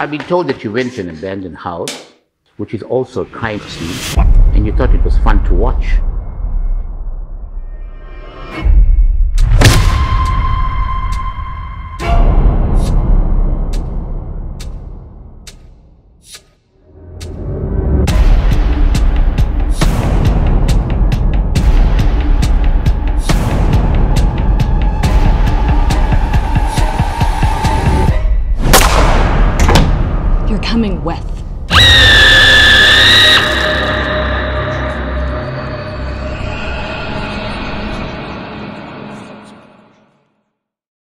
I've been told that you went to an abandoned house, which is also a crime scene, and you thought it was fun to watch. You're coming with.